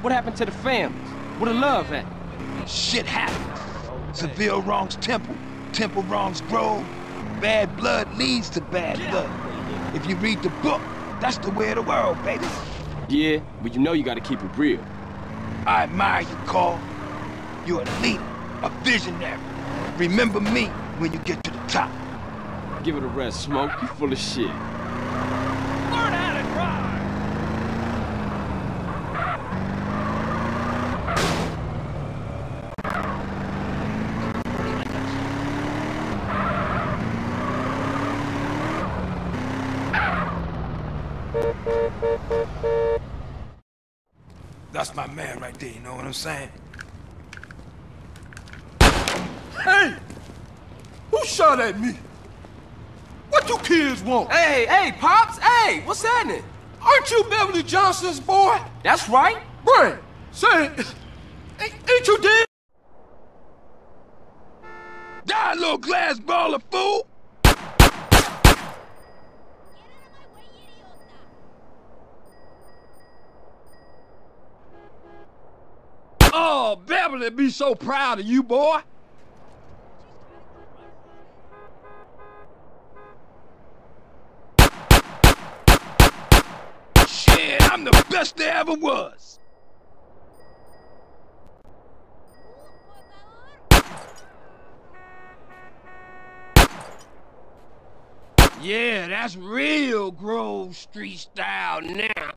What happened to the families? Where the love at? Shit happens. Seville wrongs Temple, Temple wrongs Grove. Bad blood leads to bad blood. If you read the book, that's the way of the world, baby. Yeah, but you know you gotta keep it real. I admire you, Carl. You're a leader, a visionary. Remember me when you get to the top. Give it a rest, Smoke. You full of shit. That's my man right there, you know what I'm saying? Hey! Who shot at me? What you kids want? Hey, hey, Pops! Hey, what's happening? Aren't you Beverly Johnson's boy? That's right. Brent, say, ain't, ain't you dead? Die, little glass baller, fool! Oh, Beverly be so proud of you, boy. Shit, I'm the best there ever was. Yeah, that's real Grove Street style now.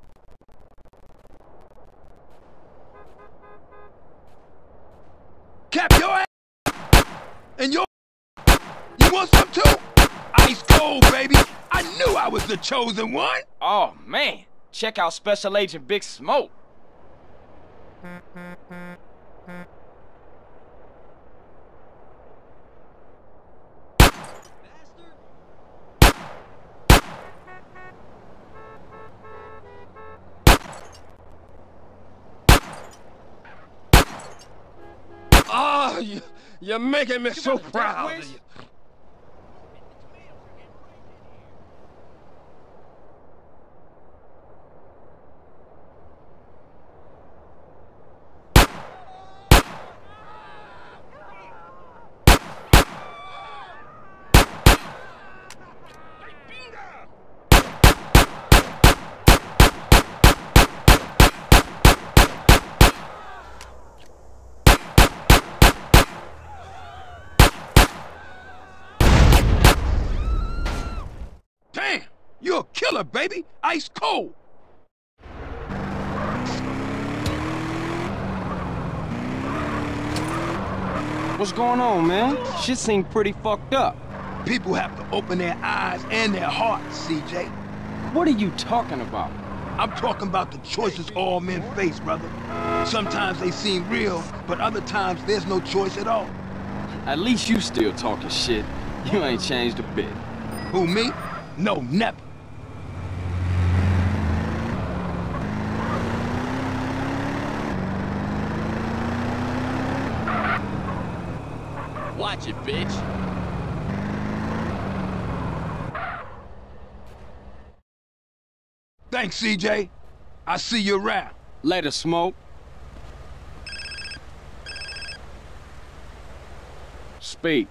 I was the chosen one. Oh, man. Check out Special Agent Big Smoke. Oh, you, you're making me so proud of you. Damn, you're a killer, baby. Ice cold. What's going on, man? Shit seemed pretty fucked up. People have to open their eyes and their hearts, CJ. What are you talking about? I'm talking about the choices all men face, brother. Sometimes they seem real, but other times there's no choice at all. At least you still talking shit. You ain't changed a bit. Who, me? No, never. Watch it, bitch. Thanks, CJ. I see you around. Later, Smoke. Speak.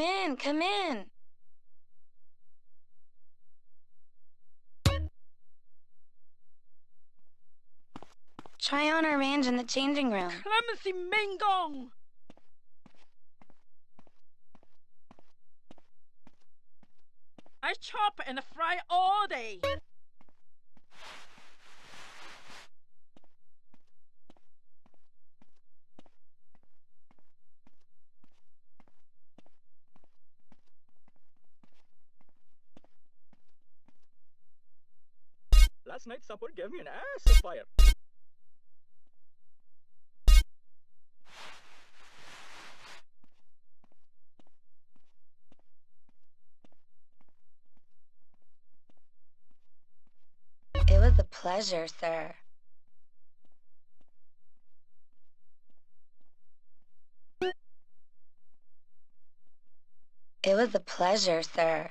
Come in, come in. Try on our range in the changing room. Clemency Mingong! I chop and fry all day. Last night someone gave me an ass of fire. It was a pleasure, sir. It was a pleasure, sir.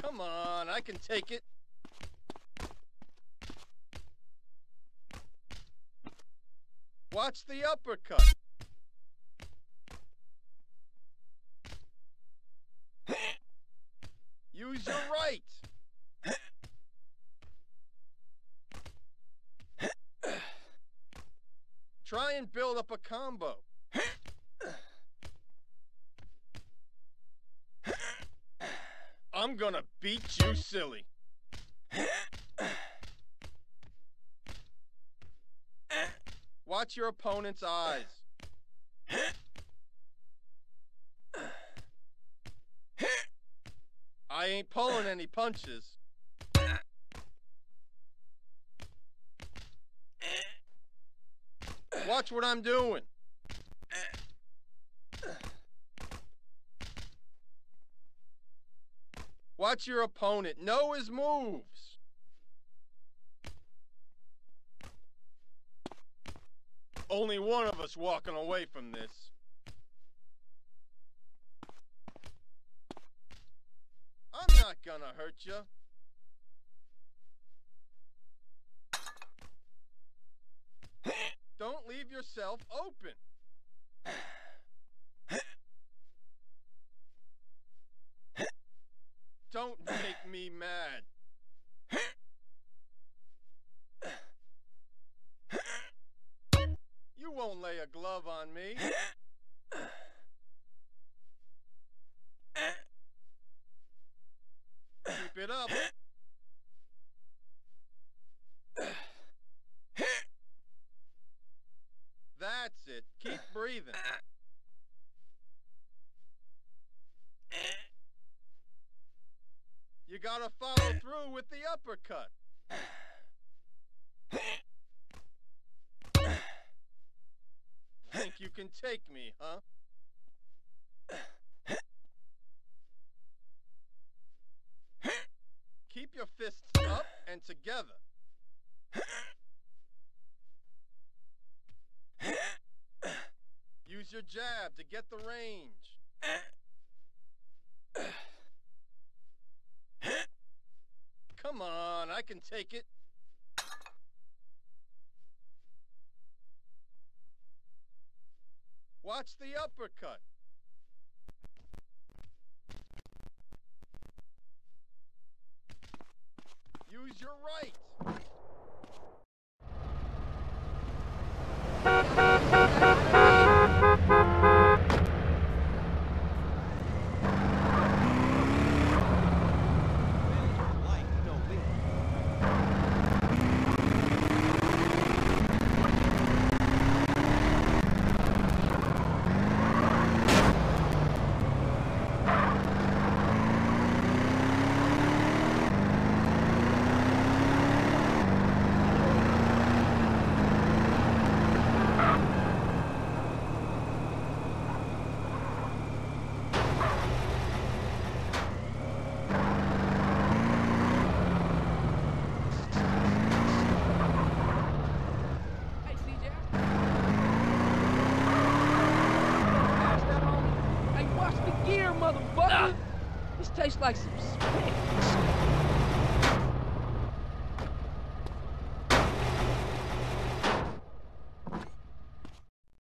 Come on, I can take it. Watch the uppercut. Use your right. Try and build up a combo. I'm gonna beat you silly. Watch your opponent's eyes. I ain't pulling any punches. Watch what I'm doing. Watch your opponent. Know his moves. Only one of us walking away from this. I'm not gonna hurt you. Don't leave yourself open. Don't make me mad. You won't lay a glove on me. Keep it up. That's it. Keep breathing. You gotta follow through with the uppercut. Think you can take me, huh? Keep your fists up and together. Use your jab to get the range. Come on, I can take it. Watch the uppercut. Use your right. Hey, CJ. Pass that on me. Hey, watch the gear, motherfucker. This tastes like some spit.